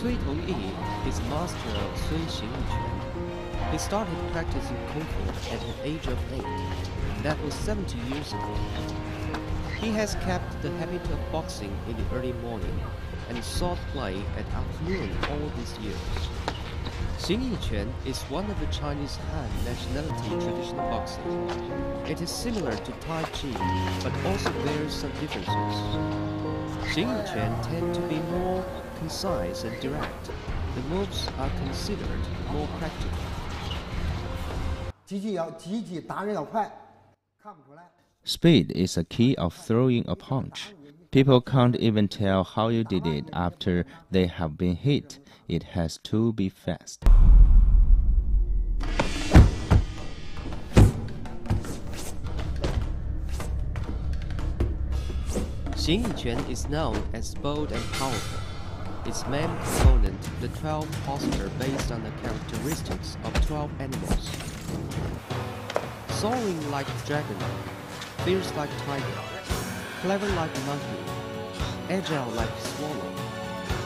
Cui Tongyi is master of Cui. He started practicing Kung Fu at the age of 8. That was 70 years ago. He has kept the habit of boxing in the early morning and sword play at afternoon all these years. Xing Yiquan is one of the Chinese Han nationality traditional boxing. It is similar to Tai Chi, but also bears some differences. Xing Yiquan tend to be more concise and direct. The moves are considered more practical. 击击要击击打人要快，看不出来。 Speed is a key of throwing a punch. People can't even tell how you did it after they have been hit. It has to be fast. Xing Yiquan is known as bold and powerful. Its main component, the 12 posture based on the characteristics of 12 animals. Soaring like dragon, fierce like tiger, clever like monkey, agile like swallow,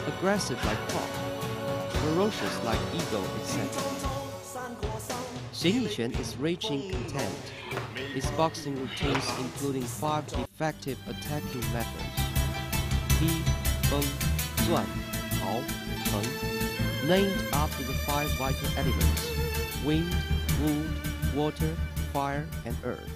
aggressive like fox, ferocious like eagle, etc. Xing Yiquan is in content. His boxing routines including five effective attacking methods. Pi, Feng, Zuan, Cheng, named after the five vital elements, wind, wood, water, fire, and earth.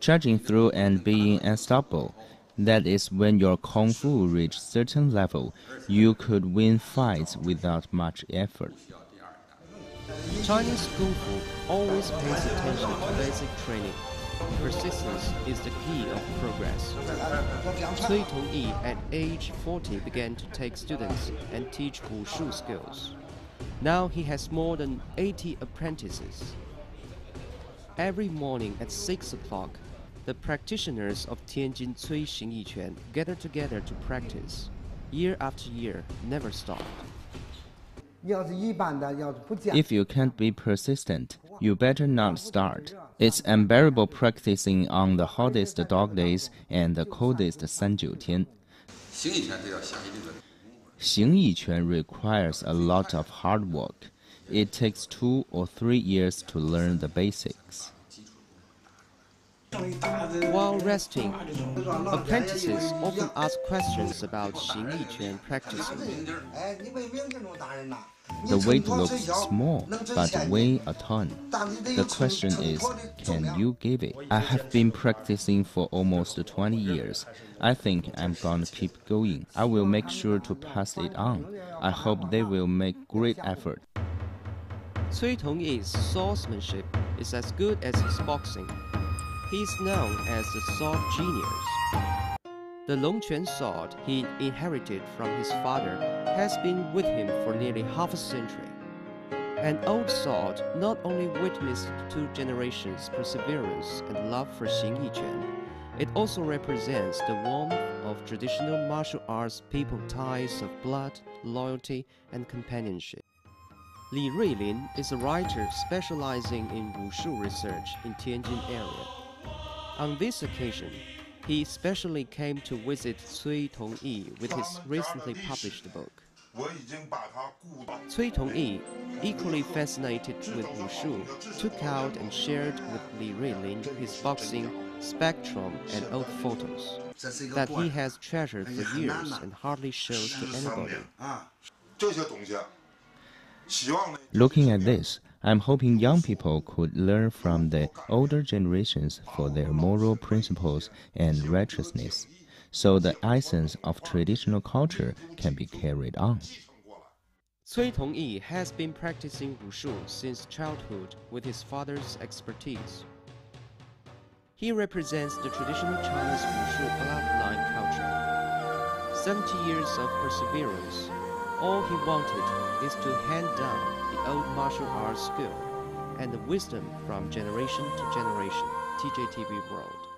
Charging through and being unstoppable. That is when your kung fu reached certain level, you could win fights without much effort. Chinese kung fu always pays attention to basic training Persistence is the key of progress. Cui Tongyi at age 40 began to take students and teach wushu skills. Now he has more than 80 apprentices. Every morning at 6 o'clock, the practitioners of Tianjin Cui Xing Yiquan gather together to practice, year after year, never stopped. If you can't be persistent, you better not start. It's unbearable practicing on the hottest dog days and the coldest Sanjiu Tian. Xing Yiquan requires a lot of hard work. It takes two or three years to learn the basics. While resting, apprentices often ask questions about Xing Yiquan practices. The weight looks small, but weigh a ton. The question is, can you give it? I have been practicing for almost 20 years. I think I'm gonna keep going. I will make sure to pass it on. I hope they will make great effort. Cui Tong swordsmanship is as good as his boxing. He is known as the sword genius. The Longquan sword he inherited from his father has been with him for nearly half a century. An old sword not only witnessed two generations' perseverance and love for Yiquan, it also represents the warmth of traditional martial arts people ties of blood, loyalty, and companionship. Li Ruilin is a writer specializing in wushu research in Tianjin area. On this occasion, he specially came to visit Cui Tongyi with his recently published book. Cui Tongyi, equally fascinated with wushu, took out and shared with Li Ruilin his boxing spectrum and old photos that he has treasured for years and hardly shows to anybody. Looking at this, I'm hoping young people could learn from the older generations for their moral principles and righteousness, so the essence of traditional culture can be carried on. Cui Tongyi has been practicing wushu since childhood with his father's expertise. He represents the traditional Chinese wushu bloodline culture. 70 years of perseverance. All he wanted is to hand down the old martial arts skill and the wisdom from generation to generation. TJTV World.